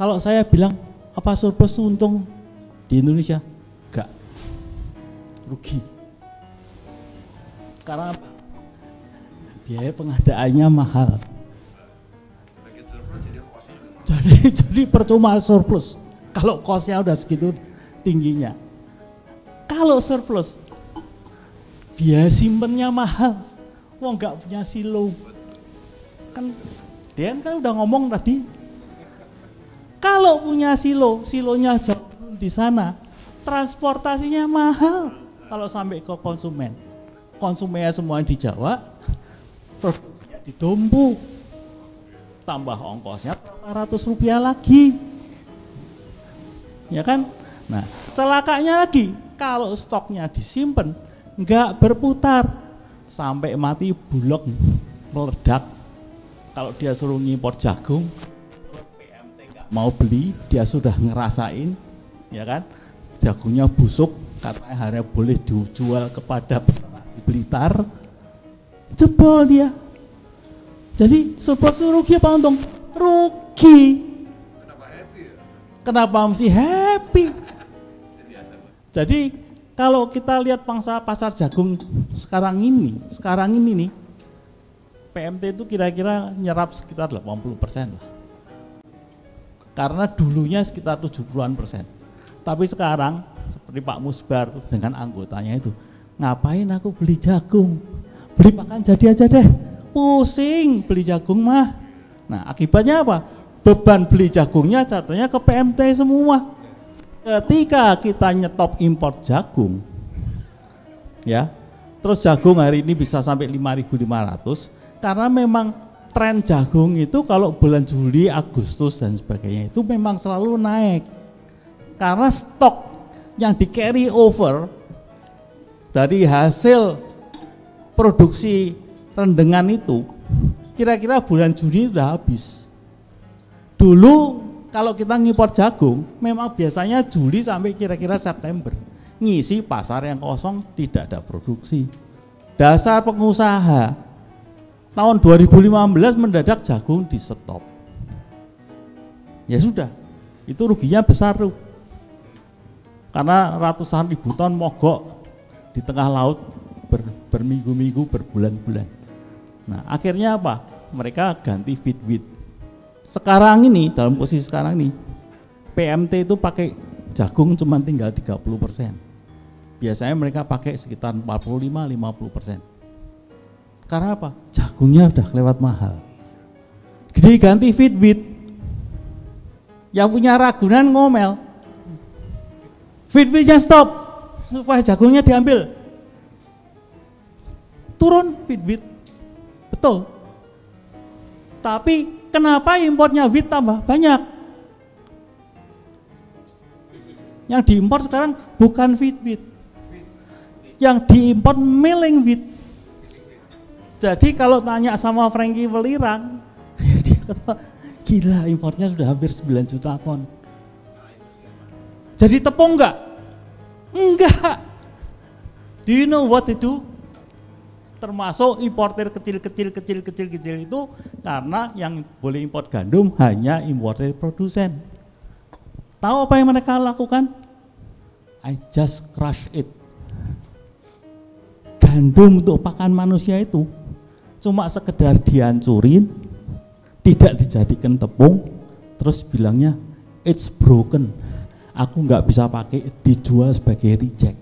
Kalau saya bilang apa surplus untung di Indonesia? Enggak. Rugi. Karena apa? Biaya pengadaannya mahal. Jadi jadi percuma surplus. Kalau kosnya udah segitu tingginya. Kalau surplus, biaya simpennya mahal. Wong nggak punya silo. Kan Dian kan udah ngomong tadi. Punya silo, silonya jauh di sana, transportasinya mahal kalau sampai ke konsumen. Konsumennya semua di Jawa, produksinya di Dompu, tambah ongkosnya 400 rupiah lagi. Ya kan? Nah, celakanya lagi, kalau stoknya disimpan, nggak berputar sampai mati bulog meledak. Kalau dia suruh ngimpor jagung, mau beli, dia sudah ngerasain, ya kan? Jagungnya busuk, katanya hanya boleh dijual kepada di Blitar, jebol dia. Jadi support rugi apa untung? Rugi. Kenapa happy? Kenapa mesti happy? Jadi kalau kita lihat pangsa pasar jagung sekarang ini, sekarang ini nih, PMT itu kira-kira nyerap sekitar 80 persen lah. Karena dulunya sekitar 70-an persen. Tapi sekarang seperti Pak Musbar dengan anggotanya itu, ngapain aku beli jagung? Beli makan jadi aja deh. Pusing beli jagung mah. Nah akibatnya apa? Beban beli jagungnya jatuhnya ke PMT semua ketika kita nyetop impor jagung ya terus jagung hari ini bisa sampai 5.500 karena memang tren jagung itu kalau bulan Juli, Agustus dan sebagainya itu memang selalu naik karena stok yang di carry over dari hasil produksi rendengan itu kira-kira bulan Juni sudah habis dulu kalau kita ngimpor jagung, memang biasanya Juli sampai kira-kira September. Ngisi pasar yang kosong, tidak ada produksi. Dasar pengusaha, tahun 2015 mendadak jagung di stop. Ya sudah, itu ruginya besar tuh. Karena ratusan ribu ton mogok di tengah laut ber, berminggu-minggu, berbulan-bulan. Nah akhirnya apa? Mereka ganti wheat sekarang ini dalam posisi sekarang ini PMT itu pakai jagung cuma tinggal 30 persen. Biasanya mereka pakai sekitar 45-50 persen. Karena apa? Jagungnya udah lewat mahal. Jadi ganti Fitbit. Yang punya Ragunan ngomel. Fitbitnya stop supaya jagungnya diambil. Turun Fitbit. Betul. Tapi Kenapa impornya wheat tambah banyak? Yang diimpor sekarang bukan wheat. Yang diimpor milling wheat. Jadi kalau tanya sama Frankie Welirang, dia kata, gila impornya sudah hampir 9 juta ton. Jadi tepung enggak? Enggak. Do you know what to do? termasuk importer kecil-kecil kecil-kecil kecil itu karena yang boleh import gandum hanya importer produsen. Tahu apa yang mereka lakukan? I just crush it. Gandum untuk pakan manusia itu cuma sekedar dihancurin, tidak dijadikan tepung, terus bilangnya it's broken. Aku nggak bisa pakai, dijual sebagai reject.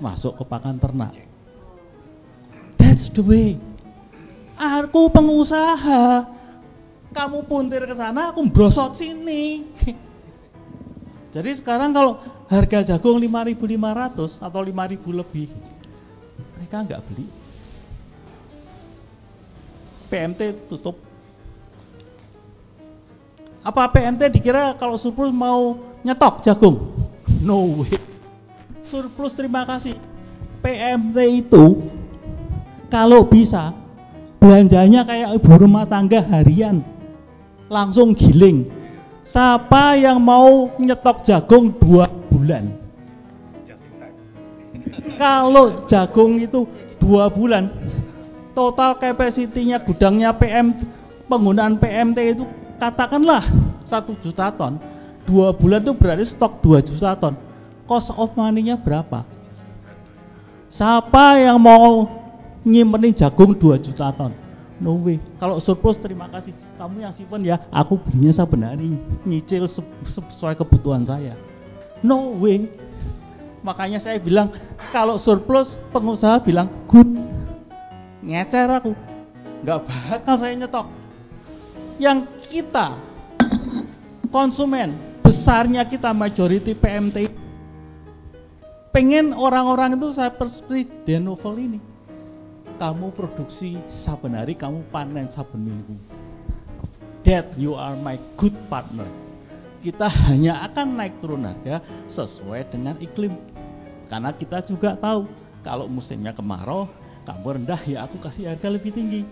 Masuk ke pakan ternak That's the way. Aku pengusaha. Kamu puntir ke sana, aku brosot sini. Jadi sekarang kalau harga jagung 5.500 atau 5.000 lebih, mereka nggak beli. PMT tutup. Apa PMT dikira kalau surplus mau nyetok jagung? No way. Surplus terima kasih. PMT itu kalau bisa belanjanya kayak ibu rumah tangga harian langsung giling siapa yang mau nyetok jagung dua bulan kalau jagung itu dua bulan total capacity-nya gudangnya PM penggunaan PMT itu katakanlah satu juta ton, dua bulan itu berarti stok dua juta ton. Cost of money-nya berapa? Siapa yang mau nyimpenin jagung 2 juta ton? No way. Kalau surplus terima kasih. Kamu yang simpen ya, aku belinya saben hari, nyicil sesuai kebutuhan saya. No way. Makanya saya bilang kalau surplus pengusaha bilang good. Ngecer aku. Nggak bakal saya nyetok. Yang kita konsumen besarnya kita majority PMT pengen orang-orang itu saya seperti Denovel ini. Kamu produksi saben hari, kamu panen saben minggu. That you are my good partner. Kita hanya akan naik turun harga sesuai dengan iklim. Karena kita juga tahu kalau musimnya kemarau, kamu rendah ya aku kasih harga lebih tinggi.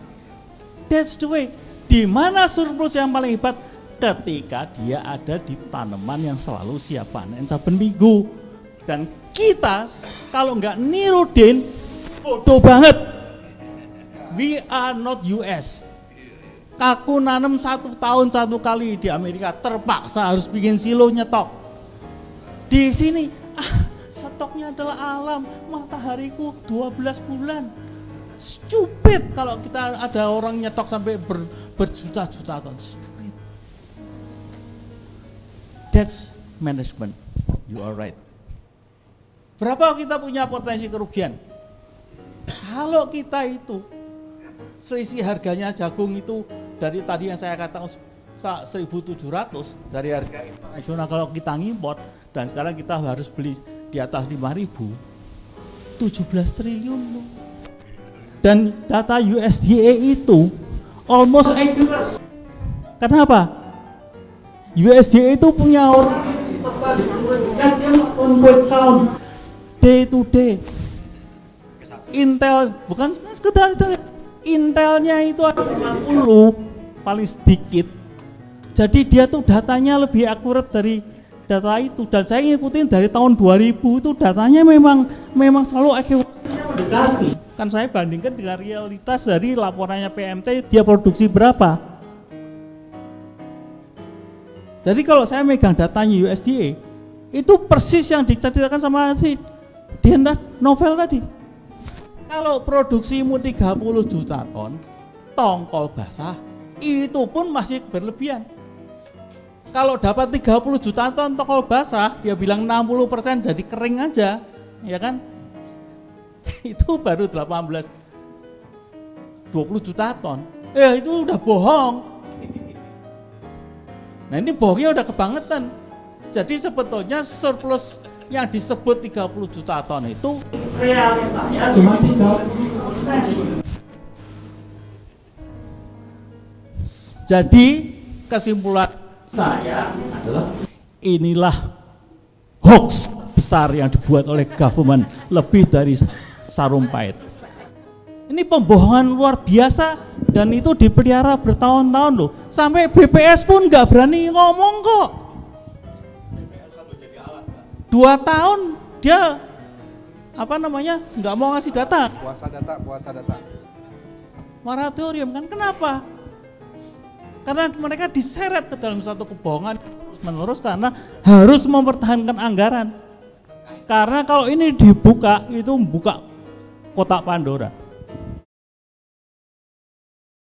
That's the way. Di mana surplus yang paling hebat? Ketika dia ada di tanaman yang selalu siap panen saben minggu. Dan kita kalau nggak niru Den, bodoh banget. We are not US. Aku nanam satu tahun satu kali di Amerika terpaksa harus bikin silo nyetok. Di sini ah, stoknya adalah alam, matahariku 12 bulan. Stupid kalau kita ada orang nyetok sampai ber, berjuta-juta ton. Stupid. That's management. You are right. Berapa kita punya potensi kerugian? Kalau kita itu selisih harganya jagung itu dari tadi yang saya katakan 1.700 dari harga internasional kalau kita ngimpor dan sekarang kita harus beli di atas 5.000 17 triliun dan data USDA itu almost accurate kenapa? USDA itu punya orang day to day. Intel bukan sekedar itu. Intelnya itu ada 50 paling sedikit. Jadi dia tuh datanya lebih akurat dari data itu dan saya ngikutin dari tahun 2000 itu datanya memang memang selalu mendekati. Kan saya bandingkan dengan realitas dari laporannya PMT dia produksi berapa. Jadi kalau saya megang datanya USDA itu persis yang diceritakan sama si di novel tadi. Kalau produksimu 30 juta ton, tongkol basah, itu pun masih berlebihan. Kalau dapat 30 juta ton tongkol basah, dia bilang 60 persen jadi kering aja, ya kan? Itu baru 18, 20 juta ton. Eh itu udah bohong. Nah ini bohongnya udah kebangetan. Jadi sebetulnya surplus yang disebut 30 juta ton itu realitanya cuma 30 Jadi kesimpulan saya adalah inilah hoax besar yang dibuat oleh government lebih dari sarumpait. Ini pembohongan luar biasa dan itu dipelihara bertahun-tahun loh. Sampai BPS pun nggak berani ngomong kok. Dua tahun dia apa namanya nggak mau ngasih data. Puasa data puasa data. Moratorium kan kenapa? Karena mereka diseret ke dalam satu kebohongan terus menerus karena harus mempertahankan anggaran. Karena kalau ini dibuka itu membuka kotak Pandora